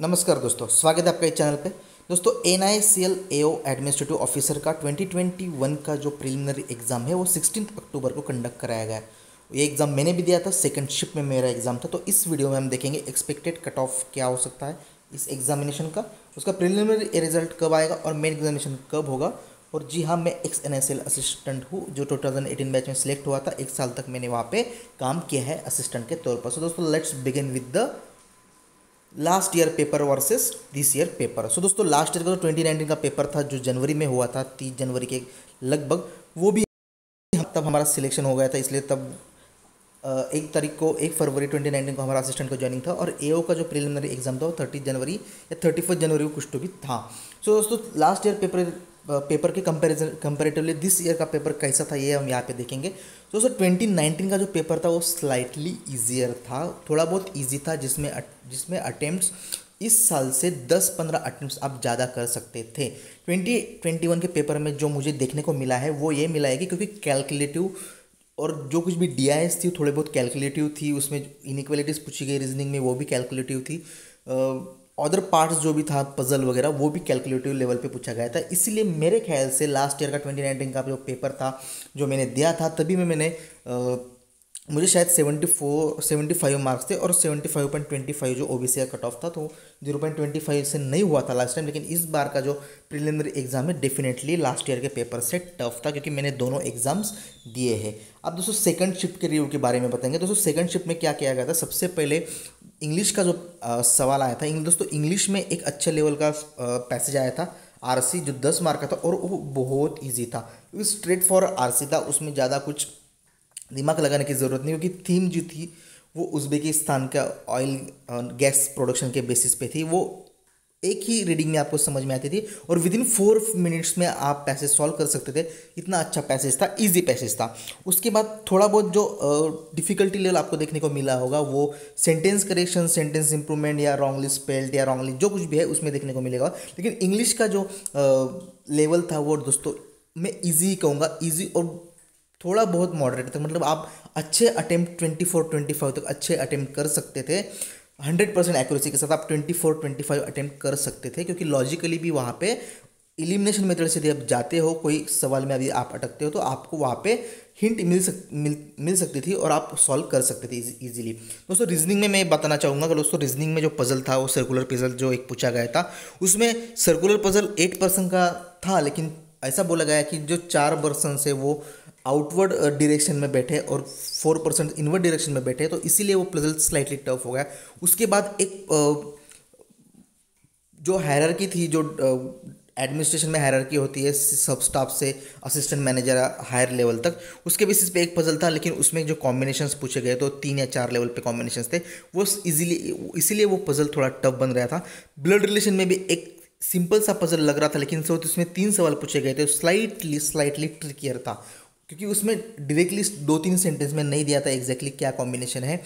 नमस्कार दोस्तों, स्वागत है आपका इस चैनल पे। दोस्तों N I C L A O administrative officer का 2021 का जो प्रिलिमिनरी एग्ज़ाम है, वो 16 अक्टूबर को कंडक्ट कराया गया है। ये एग्ज़ाम मैंने भी दिया था सेकंड शिफ्ट में मेरा एग्ज़ाम था तो इस वीडियो में हम देखेंगे एक्सपेक्टेड कट ऑफ़ क्या हो सकता है इस एग्जामिनेशन का। उसका प्रिलिमिनरी रिज़ल्ट कब आएगा और मेन एग्जामिनेशन कब होगा? और जी हाँ मैं एक्स एन एल असिस्टेंट हूँ, जो 2018 बैच में सिलेक्ट हुआ था, एक साल तक मैंने वहाँ पे काम किया है असिस्टेंट के तौर पर। सो दोस्तों let's begin with the last year paper versus this year paper so दोस्तों लास्ट ईयर का जो 2019 का पेपर था जो जनवरी में हुआ था तीस जनवरी के लगभग वो भी तब हमारा सिलेक्शन हो गया था इसलिए तब एक तारीख को एक फरवरी 2019 को हमारा असिस्टेंट का ज्वाइनिंग था और एओ का जो प्रिलिमिनरी एग्ज़ाम था वो थर्टी जनवरी या थर्टी फ़र्स्ट जनवरी को कुछ तो भी था। सो so, दोस्तों लास्ट ईयर पेपर पेपर के कंपेरिजन कंपेरेटिवली दिस ईयर का पेपर कैसा था ये हम यहाँ पे देखेंगे। तो सर ट्वेंटी नाइनटीन का जो पेपर था वो स्लाइटली ईजियर था, थोड़ा बहुत ईजी था, जिसमें जिसमें अटेम्प्ट इस साल से 10-15 अटेम्प्ट आप ज़्यादा कर सकते थे। 2021 के पेपर में जो मुझे देखने को मिला है, वो ये मिला है कि क्योंकि कैलकुलेटिव और जो कुछ भी डी आई एस थी थोड़े बहुत कैलकुलेटिव थी, उसमें इनक्वलिटीज़ पूछी गई रीजनिंग में वो भी कैलकुलेटिव थी। अदर पार्ट्स जो भी था पजल वगैरह वो भी कैलकुलेटिव लेवल पे पूछा गया था। इसीलिए मेरे ख्याल से लास्ट ईयर का 2019 का जो पेपर था जो मैंने दिया था तभी में मैंने आ, मुझे शायद seventy four seventy five marks थे और seventy five point twenty five जो ओ बी सी का कट ऑफ़ था तो ज़ीरो पॉइंट ट्वेंटी फाइव से नहीं हुआ था लास्ट टाइम लेकिन इस बार का जो प्रिलिमिनरी एग्ज़ाम है डेफिनेटली लास्ट ईयर के पेपर से टफ था क्योंकि मैंने दोनों एग्ज़ाम्स दिए हैं। अब दोस्तों सेकंड शिफ्ट के रिव्यू के बारे में बताएँगे। दोस्तों सेकंड शिफ्ट में क्या किया गया था? सबसे पहले इंग्लिश का जो आ, सवाल आया था इंग्लिश दोस्तों इंग्लिश में एक अच्छे लेवल का पैसेज आया था आरसी जो दस मार्क का था और वो बहुत ईजी था। स्ट्रेट फॉर आरसी था उसमें ज़्यादा कुछ दिमाग लगाने की ज़रूरत नहीं क्योंकि थीम जो थी वो उज्बेकिस्तान का ऑयल गैस प्रोडक्शन के बेसिस पे थी वो एक ही रीडिंग में आपको समझ में आती थी और विद इन फोर मिनट्स में आप पैसेज सॉल्व कर सकते थे। इतना अच्छा पैसेज था इजी पैसेज था। उसके बाद थोड़ा बहुत जो डिफ़िकल्टी लेवल आपको देखने को मिला होगा, वो सेंटेंस करेक्शन सेंटेंस इंप्रूवमेंट या रॉन्गली स्पेल्ड या रॉन्गली जो कुछ भी है, उसमें देखने को मिलेगा। लेकिन इंग्लिश का जो लेवल था वो दोस्तों, मैं ईजी कहूँगा ईजी और थोड़ा बहुत मॉडरेट था। मतलब आप अच्छे attempt twenty four twenty five तक अच्छे अटैम्प्ट कर सकते थे। हंड्रेड परसेंट एक्यूरेसी के साथ आप twenty four twenty five attempt कर सकते थे, क्योंकि लॉजिकली भी वहाँ पे इलिमिनेशन मेथड से यदि आप जाते हो, कोई सवाल में अभी आप अटकते हो तो आपको वहाँ पे हिंट मिल सक, मिल मिल सकती थी और आप सॉल्व कर सकते थे इजीली दोस्तों रीजनिंग में मैं बताना चाहूँगा कि दोस्तों रीजनिंग में जो पजल था, वो सर्कुलर पजल जो एक पूछा गया था, उसमें सर्कुलर पजल एट परसेंट का था, लेकिन ऐसा बोला गया कि जो चार पर्सन से वो आउटवर्ड डायरेक्शन uh, में बैठे और फोर परसेंट इनवर्ड डायरेक्शन में बैठे तो इसीलिए वो प्लजल स्लाइटली टफ हो गया। उसके बाद एक uh, जो हैरकी थी जो एडमिनिस्ट्रेशन uh, में हैरकी होती है सब स्टाफ से असिस्टेंट मैनेजर हायर लेवल तक उसके बेसिस पे एक पजल था लेकिन उसमें जो कॉम्बिनेशंस पूछे गए तो तीन या चार लेवल पे कॉम्बिनेशंस थे वो इजीली इसीलिए वो पजल थोड़ा टफ बन रहा था। ब्लड रिलेशन में भी एक सिंपल सा पजल लग रहा था लेकिन सो उसमें तीन सवाल पूछे गए थे स्लाइटली स्लाइटली ट्रिकियर था। क्योंकि उसमें डायरेक्टली दो तीन सेंटेंस में नहीं दिया था एग्जैक्टली क्या कॉम्बिनेशन है।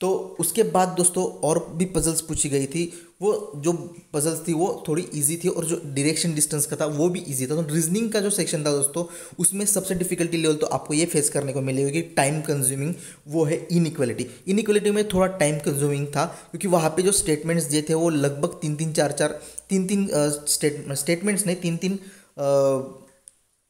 तो उसके बाद दोस्तों और भी पजल्स पूछी गई थी। वो जो पजल्स थी वो थोड़ी इजी थी और जो डायरेक्शन डिस्टेंस का था वो भी इजी था। तो रीजनिंग का जो सेक्शन था दोस्तों, उसमें सबसे डिफिकल्टी लेवल तो आपको ये फेस करने को मिलेगी कि टाइम कंज्यूमिंग वो है इनइक्वलिटी इनइक्वलिटी में थोड़ा टाइम कंज्यूमिंग था, क्योंकि वहाँ पे जो स्टेटमेंट्स दिए थे वो लगभग तीन तीन चार चार तीन तीन स्टेटमेंट्स नहीं तीन तीन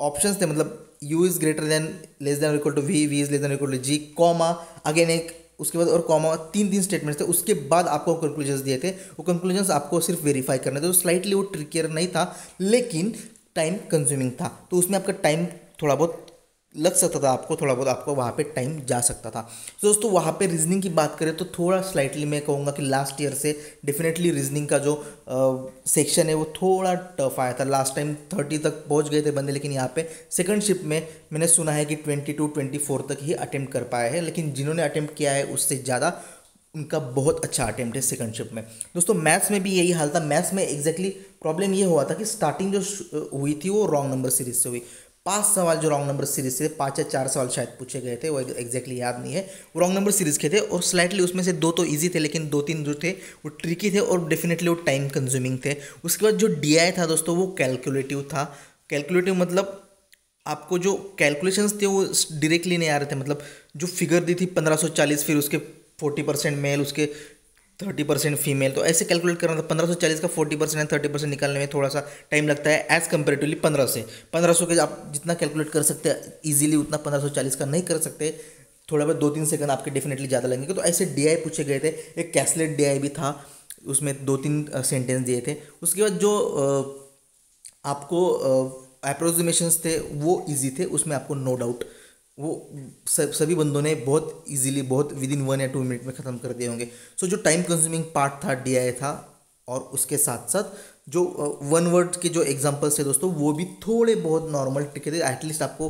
ऑप्शन थे। मतलब U is greater than less than equal to V V is less than equal to G comma again एक, उसके बाद और कॉमा तीन तीन स्टेटमेंट्स थे, उसके बाद आपको कंक्लूजन दिए थे, वो कंक्लूजन्स आपको सिर्फ़ वेरीफाई करने थे तो स्लाइटली वो ट्रिकियर नहीं था, लेकिन टाइम कंज्यूमिंग था तो उसमें आपका टाइम थोड़ा बहुत लग सकता था आपको, थोड़ा बहुत आपको वहाँ पे टाइम जा सकता था। तो दोस्तों, वहाँ पे रीजनिंग की बात करें तो थोड़ा स्लाइटली मैं कहूँगा कि लास्ट ईयर से डेफिनेटली रीजनिंग का जो सेक्शन है वो थोड़ा टफ आया था। लास्ट टाइम थर्टी तक पहुँच गए थे बंदे, लेकिन यहाँ पे सेकंड शिफ्ट में मैंने सुना है कि ट्वेंटी टू ट्वेंटी फोर तक ही अटैम्प्ट कर पाए हैं, लेकिन जिन्होंने अटैम्प्ट किया है उससे ज़्यादा उनका बहुत अच्छा अटैम्प्ट है सेकंड शिफ्ट में। दोस्तों मैथ्स में भी यही हाल था। मैथ्स में एग्जैक्टली प्रॉब्लम ये हुआ था कि स्टार्टिंग जो हुई थी वो रॉन्ग नंबर सीरीज़ से हुई। पाँच सवाल जो रॉन्ग नंबर सीरीज़ से पाँच या चार सवाल शायद पूछे गए थे, वो एग्जैक्टली याद नहीं है। वो रॉन्ग नंबर सीरीज़ के थे और स्लाइटली उसमें से दो तो इजी थे, लेकिन दो तीन जो थे, वो ट्रिकी थे और डेफिनेटली वो टाइम कंज्यूमिंग थे। उसके बाद जो डीआई था दोस्तों, वो कैलकुलेटिव था। कैलकुलेटिव मतलब आपको जो कैलकुलेशंस थे, वो डायरेक्टली नहीं आ रहे थे। मतलब जो फिगर दी थी पंद्रह फिर उसके फोर्टी परसेंट मेल उसके थर्टी परसेंट फीमेल तो ऐसे कैलकुलेट करना था पंद्रह सौ चालीस का forty percent and thirty percent निकालने में थोड़ा सा टाइम लगता है एज कम्पेरेटिवली पंद्रह से। पंद्रह सौ के आप जितना कैलकुलेट कर सकते हैं ईजिली उतना पंद्रह सौ चालीस का नहीं कर सकते, थोड़ा बहुत दो तीन सेकंड आपके डेफिनेटली ज़्यादा लगेंगे। तो ऐसे DI पूछे गए थे, एक कैसलेट डी भी था, उसमें दो तीन सेंटेंस दिए थे। उसके बाद जो आपको अप्रोजिमेशंस थे, वो इजी थे, उसमें आपको नो डाउट वो सब सभी बंदों ने बहुत इजीली बहुत विद इन वन या टू मिनट में ख़त्म कर दिए होंगे। सो so, जो टाइम कंज्यूमिंग पार्ट था डी था और उसके साथ साथ जो वन वर्ड के जो एग्जांपल्स थे दोस्तों वो भी थोड़े बहुत नॉर्मल टिके थे। एटलीस्ट आपको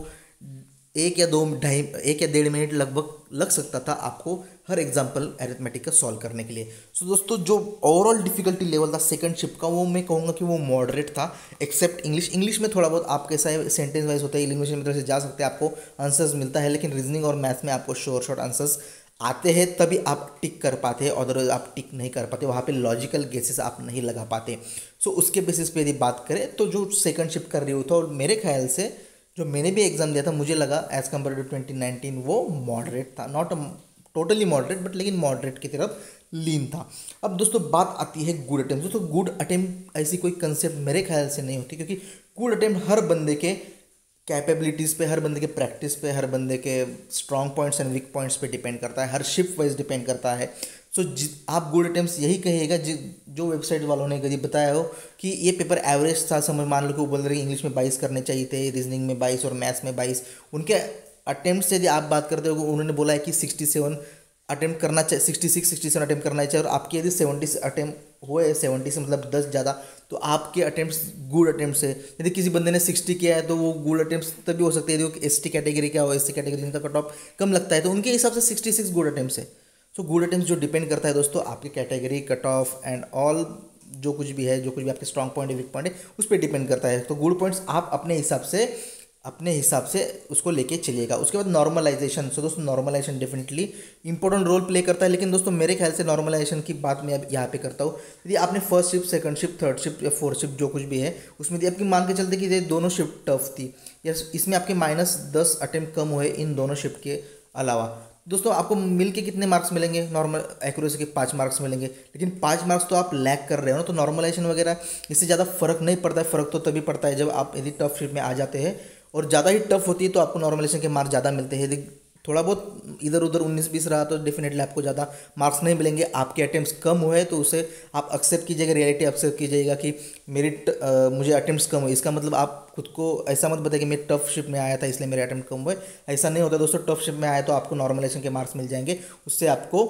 एक या दो ढाई एक या डेढ़ मिनट लगभग लग सकता था आपको हर एग्ज़ाम्पल एरिथमेटिक का सॉल्व करने के लिए। सो so, दोस्तों जो ओवरऑल डिफिकल्टी लेवल था सेकंड शिफ्ट का वो मैं कहूँगा कि वो मॉडरेट था एक्सेप्ट इंग्लिश इंग्लिश में थोड़ा बहुत आप कैसा है सेंटेंस वाइज होता है इंग्लिश में तरह से जा सकते हैं आपको आंसर्स मिलता है लेकिन रीजनिंग और मैथ्स में आपको शोर शॉर्ट आंसर्स आते हैं तभी आप टिक कर पाते हैं अदरवाइज़ आप टिक नहीं कर पाते वहाँ पे लॉजिकल गेसेस आप नहीं लगा पाते। सो so, उसके बेसिस पे यदि बात करें तो जो सेकंड शिफ्ट कर रही हो था और मेरे ख्याल से जो मैंने भी एग्ज़ाम दिया था, मुझे लगा as compare to twenty nineteen वो मॉडरेट था। नॉट टोटली मॉडरेट बट लेकिन मॉडरेट की तरफ़ लीन था। अब दोस्तों, बात आती है गुड अटैम्प्ट दोस्तों गुड अटैम्प्ट ऐसी कोई कंसेप्ट मेरे ख्याल से नहीं होती, क्योंकि गुड अटैम्प्ट हर बंदे के कैपेबिलिटीज़ पे हर बंदे के प्रैक्टिस पे हर बंदे के strong points and weak points पे डिपेंड करता है हर शिफ्ट वाइज डिपेंड करता है। सो so, आप गुड अटेम्प्ट यही कहिएगा जो वेबसाइट वालों ने कभी बताया हो कि ये पेपर एवरेज था समझ मान लो कि बोल रहे इंग्लिश में बाईस करने चाहिए थे रीजनिंग में बाईस और मैथ्स में बाईस उनके अटेम्प्ट से यदि आप बात करते हो उन्होंने बोला है कि सिक्सटी सेवन अटेम्प्ट करना चाहिए sixty six sixty seven attempt करना चाहिए और आपके यदि सेवेंटी अटेम्प्ट हुए सेवेंटी से मतलब दस ज़्यादा तो आपके अटेम्प्ट गुड अटेम्प्ट है। यदि किसी बंदे ने सिक्सटी किया है तो वो गुड अटेम्प्ट तभी हो सकते हैं। यदि एस टी कैटेगरी क्या हो एस टी कैटेगरी जिनका कट ऑफ़ कम लगता है तो उनके हिसाब से सिक्सटी सिक्स गुड अटेम्प्ट है। सो गुड अटेम्प्ट जो डिपेंड करता है दोस्तों, आपकी category cut off and all जो कुछ भी है, जो कुछ भी आपके स्ट्रॉन्ग पॉइंट है वीक पॉइंट है, उस पर डिपेंड करता है। तो गुड पॉइंट्स आप अपने हिसाब से अपने हिसाब से उसको लेके चलिएगा। उसके बाद नॉर्मलाइजेशन सो दोस्तों normalisation definitely important role play करता है, लेकिन दोस्तों मेरे ख्याल से नॉर्मलाइजेशन की बात मैं अब यहाँ पे करता हूँ। यदि आपने first shift second shift third shift या फोर्थ शिफ्ट जो कुछ भी है, उसमें यदि आपकी मान के चलते कि ये दोनों शिफ्ट टफ थी, या इसमें आपके माइनस दस अटेम्प्ट कम हुए इन दोनों शिफ्ट के अलावा। दोस्तों आपको मिल के कितने मार्क्स मिलेंगे? नॉर्मल एक्यूरेसी के पाँच मार्क्स मिलेंगे, लेकिन पाँच मार्क्स तो आप लैक कर रहे हो ना तो नॉर्मलाइजेशन वगैरह, इससे ज़्यादा फ़र्क नहीं पड़ता है, फ़र्क तो तभी पड़ता है जब आप यदि टफ शिफ्ट में आ जाते हैं। और ज़्यादा ही टफ होती है तो आपको नॉर्मलाइजेशन के मार्क्स ज़्यादा मिलते हैं। यदि थोड़ा बहुत इधर उधर उन्नीस बीस रहा तो डेफिनेटली आपको ज़्यादा मार्क्स नहीं मिलेंगे। आपके अटैम्प्ट कम हुए तो उसे आप एक्सेप्ट कीजिएगा रियलिटी एक्सेप्ट कीजिएगा कि मेरी मुझे अटैम्प्ट कम हुए। इसका मतलब आप खुद को ऐसा मत बताए कि मैं टफ शिप में आया था, इसलिए मेरे अटैम्प्ट कम हुए। ऐसा नहीं होता दोस्तों टफ शिप में आया तो आपको नॉर्मलाइजेशन के मार्क्स मिल जाएँगे। उससे आपको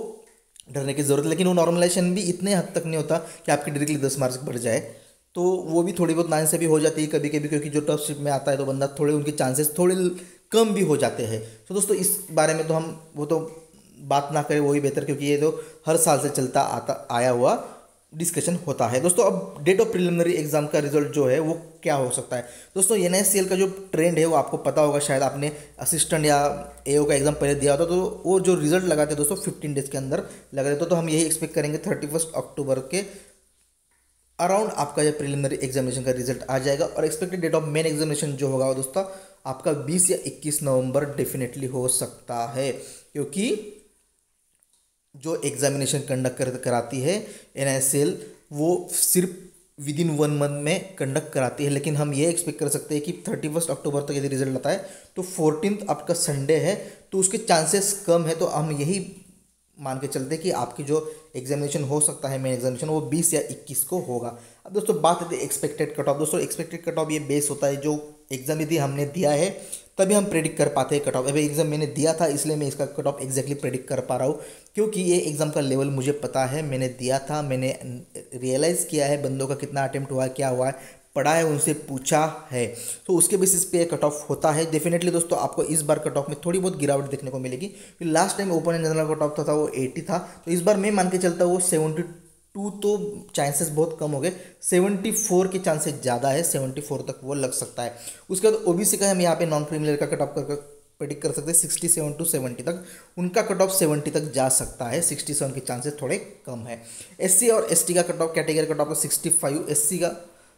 डरने की ज़रूरत, लेकिन वो नॉर्मलाइजेशन भी इतने हद तक नहीं होता कि आपकी डायरेक्टली दस मार्क्स बढ़ जाए। तो वो भी थोड़ी बहुत नाइन से भी हो जाती है कभी कभी क्योंकि जो टफ शिप में आता है तो बंदा थोड़े, उनके चांसेस थोड़े कम भी हो जाते हैं। तो दोस्तों, इस बारे में तो हम, वो तो बात ना करें, वही बेहतर, क्योंकि ये तो हर साल से चलता आता, आया हुआ डिस्कशन होता है। दोस्तों, अब डेट ऑफ़ प्रिलिमिनरी एग्ज़ाम का रिज़ल्ट जो है, वो क्या हो सकता है? दोस्तों, एन का जो ट्रेंड है, वो आपको पता होगा, शायद आपने असिस्टेंट या एओ का एग्ज़ाम पहले दिया होता तो वो जो रिज़ल्ट लगाते दोस्तों, फिफ्टीन डेज़ के अंदर लगा देते तो हम यही एक्सपेक्ट करेंगे, थर्टी अक्टूबर के अराउंड आपका जो प्रिलिमिनरी एग्जामिनेशन का रिज़ल्ट आ जाएगा और expected date of main examination जो होगा दोस्तों, आपका 20 या 21 नवंबर डेफिनेटली हो सकता है। क्योंकि जो एग्जामिनेशन कंडक्ट कर, कराती है एन वो सिर्फ़ विद इन वन मंथ में कंडक्ट कराती है। लेकिन हम ये एक्सपेक्ट कर सकते हैं कि थर्टी फ़र्स्ट अक्टूबर तक यदि रिज़ल्ट आता है तो फोर्टीन आपका संडे है तो उसके चांसेस कम है। तो हम यही मान के चलते कि आपकी जो एग्जामिनेशन हो सकता है मेन एग्जामिनेशन वो 20 या 21 को होगा। अब दोस्तों, बात है एक्सपेक्टेड कट ऑफ़ दोस्तों एक्सपेक्टेड कट ऑफ़ ये बेस होता है, जो एग्ज़ाम यदि हमने दिया है, तभी हम प्रेडिक्ट कर पाते हैं कट ऑफ़ अभी एग्ज़ाम मैंने दिया था, इसलिए मैं इसका कट ऑफ़ एग्जैक्टली प्रेडिक्ट कर पा रहा हूँ, क्योंकि ये एग्ज़ाम का लेवल मुझे पता है, मैंने दिया था, मैंने रियलाइज़ किया है, बंदों का कितना अटैम्प्ट हुआ, क्या हुआ है। पढ़ा है उनसे पूछा है। तो उसके बेसिस पे कट ऑफ़ होता है। डेफिनेटली दोस्तों आपको इस बार कट ऑफ़ में थोड़ी बहुत गिरावट देखने को मिलेगी। Last time open and general cut off था, वो एटी था। तो इस बार मैं मान के चलता हूँ वो सेवेंटी टू तो चांसेस बहुत कम हो गए। सेवेंटी फोर के चांसेस ज़्यादा है सेवेंटी फोर तक वो लग सकता है। उसके बाद ओबीसी का हम यहाँ पे नॉन क्रिमिनल का कट ऑफ़ कर प्रेडिक्ट कर सकते हैं सिक्सटी सेवन टू सेवेंटी तक। उनका कट ऑफ़ सेवेंटी तक जा सकता है। सिक्सटी सेवन के चांसेस थोड़े कम है। एससी और एसटी का cut off category cut off sixty five S का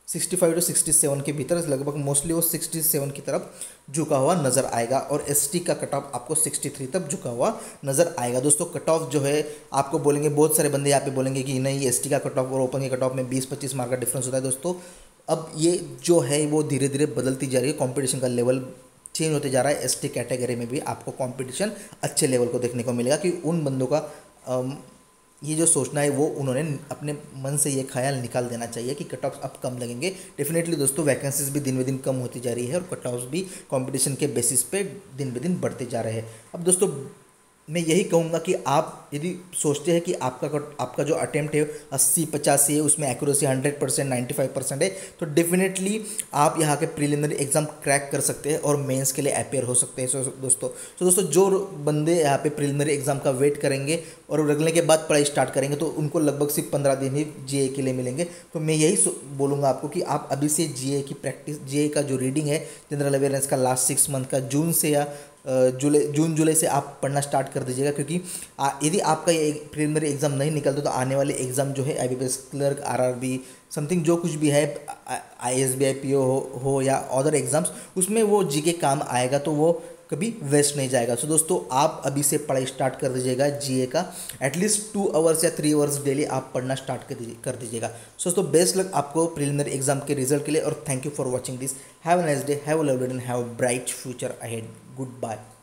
65 टू 67 के भीतर लगभग मोस्टली वो 67 की तरफ़ झुका हुआ नज़र आएगा और एसटी का कट ऑफ़ आपको 63 तक झुका हुआ नज़र आएगा। दोस्तों कट ऑफ़ जो है, आपको बोलेंगे, बहुत सारे बंदे यहाँ पे बोलेंगे कि नहीं एसटी का कट ऑफ़ और ओपन के कट ऑफ़ में 20-25 मार्क का डिफरेंस होता है। दोस्तों, अब ये जो है, वो धीरे धीरे बदलती जा रही है। कॉम्पिटिशन का लेवल चेंज होते जा रहा है। एसटी कैटेगरी में भी आपको कॉम्पिटिशन अच्छे लेवल को देखने को मिलेगा कि उन बंदों का ये जो सोचना है, वो उन्होंने अपने मन से ये ख्याल निकाल देना चाहिए कि कट ऑफ़ अब कम लगेंगे। डेफिनेटली दोस्तों वैकेंसीज भी दिन ब दिन कम होती जा रही है और कट ऑफ़ भी कंपटीशन के बेसिस पे दिन ब दिन बढ़ते जा रहे हैं। अब दोस्तों, मैं यही कहूँगा कि आप यदि सोचते हैं कि आपका आपका जो अटेम्प्ट है, अस्सी, पचासी है, उसमें accuracy hundred percent ninety five percent है तो डेफिनेटली आप यहाँ के प्रिलिमिनरी एग्ज़ाम क्रैक कर सकते हैं और मेंस के लिए अपेयर हो सकते हैं। दोस्तों तो दोस्तों, जो बंदे यहाँ पे प्रिलिमिनरी एग्ज़ाम का वेट करेंगे और रगलने के बाद पढ़ाई स्टार्ट करेंगे तो उनको लगभग सिर्फ़ पंद्रह दिन ही जी के लिए मिलेंगे। तो मैं यही बोलूँगा आपको कि आप अभी से जी की प्रैक्टिस जी का जो रीडिंग है जनरल अवेयरनेस का लास्ट सिक्स मंथ का जून से या जुलाई जून जुलाई से आप पढ़ना स्टार्ट कर दीजिएगा, क्योंकि यदि आपका ये प्रीलिमिनरी एग्ज़ाम नहीं निकलता तो आने वाले एग्ज़ाम जो है I clerk R R B something जो कुछ भी है I S B I P O हो या अदर एग्ज़ाम्स उसमें वो जी के काम आएगा तो वो कभी वेस्ट नहीं जाएगा। सो so, दोस्तों आप अभी से पढ़ाई स्टार्ट कर दीजिएगा जीए का। एटलीस्ट टू आवर्स या थ्री आवर्स डेली आप पढ़ना स्टार्ट कर दीजिएगा। सो दोस्तों बेस्ट लक आपको प्रिलिमिनरी एग्ज़ाम के रिज़ल्ट के लिए और thank you for watching this have a nice day have a lovely and have a bright future ahead Goodbye.